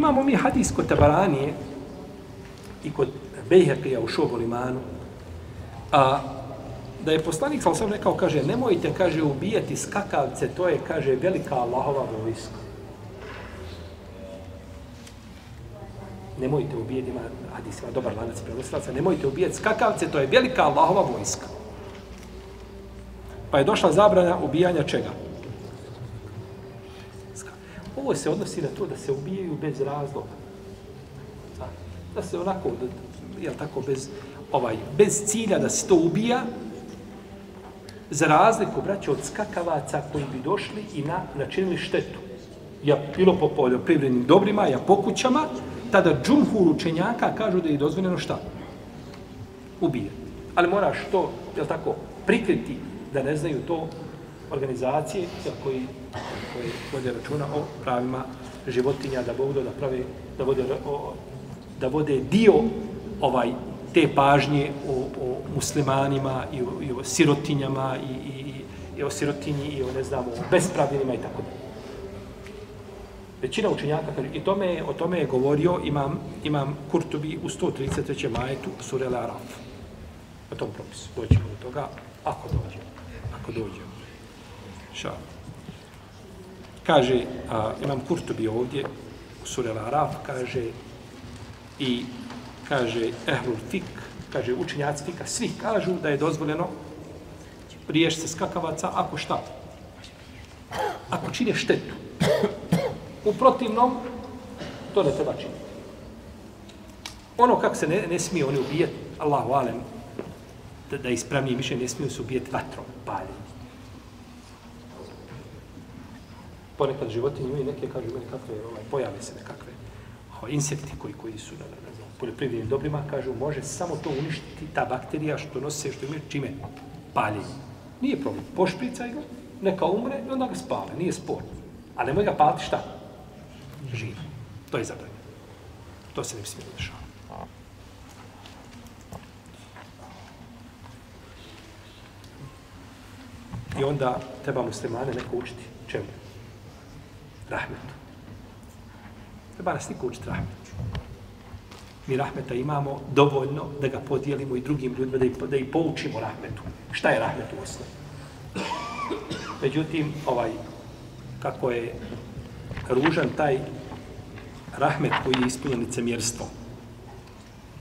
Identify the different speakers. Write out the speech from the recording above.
Speaker 1: Imamo mi hadis kod Tabaranije i kod Bejhekija u Šobolimanu, a da je poslanik sam sam rekao, kaže, nemojte, kaže, ubijati skakavce, to je, kaže, velika Allahova vojska. Nemojte ubijati, ima hadis, ima dobar lanac prenosilaca, nemojte ubijati skakavce, to je velika Allahova vojska. Pa je došla zabrana ubijanja čega? Ovo se odnosi na to da se ubijaju bez razloga. Da se onako, jel tako, bez, ovaj, bez cilja da se to ubija, za razliku, braće, od skakavaca koji bi došli i na, načinili štetu. Ja, bilo po poljoprivrednim dobrima, ja po kućama, tada džumhur učenjaka kažu da je dozvoljeno šta? Ubije. Ali moraš to, jel tako, prikriti da ne znaju to organizacije jel, koji, koji vode računa o pravima životinja, da budu da prave, da vode, o, da vode dio ovaj te pažnje o, o muslimanima i o, i o sirotinjama i, i, i o sirotinji i o ne znam o bespravljenima i tako dalje. Većina učenjaka kaže, i tome, o tome je govorio imam, imam Kurtubi u 133. majetu Surele Araf. O tom propisu. Doćemo do toga, ako dođemo. Ako dođemo. Ša. Kaže, a, imam Kurtobi ovdje u Surel Araf, kaže i kaže Ehlul Fik, kaže učenjaci Fika, svi kažu da je dozvoljeno priješ se skakavaca ako šta? Ako čine štetu. U protivnom, to ne treba činiti. Ono kako se ne, ne smije oni ubijeti, Allahu alem, da, da ispravnije više ne smiju se ubijeti vatrom, paljenjem. Ponekad životinje imaju neke, kažu meni kakve, ovaj, pojave se nekakve ovaj, insekti koji, koji su na, na, na poljoprivrednim dobrima, kažu, može samo to uništiti, ta bakterija što nose, što imaju, čime? Paljenje. Nije problem. Pošpricaj ga, neka umre i onda ga spale. Nije spor. A nemoj ga paliti šta? Živ. To je zabranjeno. To se ne bi smjelo dešavati. I onda treba muslimane neko učiti. Čemu? Rahmetu. Treba nas niko učiti rahmetu. Mi rahmeta imamo dovoljno da ga podijelimo i drugim ljudima, da ih, da ih poučimo rahmetu. Šta je rahmet u osnovi? Međutim, ovaj, kako je ružan taj rahmet koji je ispunjen licemjerstvom.